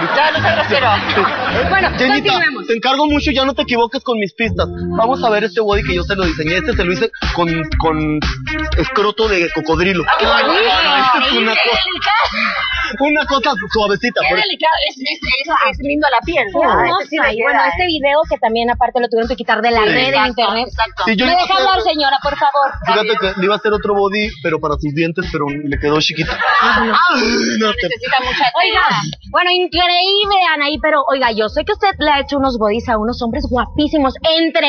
Marita. Ya, no grosero. Bueno, Jenita, continuemos. te encargo mucho, ya no te equivoques con mis pistas. Vamos a ver este body que yo se lo diseñé. Este se lo hice con, con escroto de cocodrilo. qué bonito. Esta es una cosa, una cosa suavecita. Qué por- delicado. Es, es, es, es lindo a la piel. Qué hermosa. le y bueno, este video que también aparte lo tuvieron que quitar de la Sí. red en Exacto, internet. Exacto. Sí, yo ¿Me iba a deja hacer- hablar, señora, por favor? Fíjate que le iba a hacer otro body, pero para sus dientes, pero le quedó chiquito. Ay, no te- Necesita mucha Oiga, tela. bueno, increíble, Anaí, pero oiga, yo sé que usted le ha hecho unos bodies a unos hombres guapísimos, entre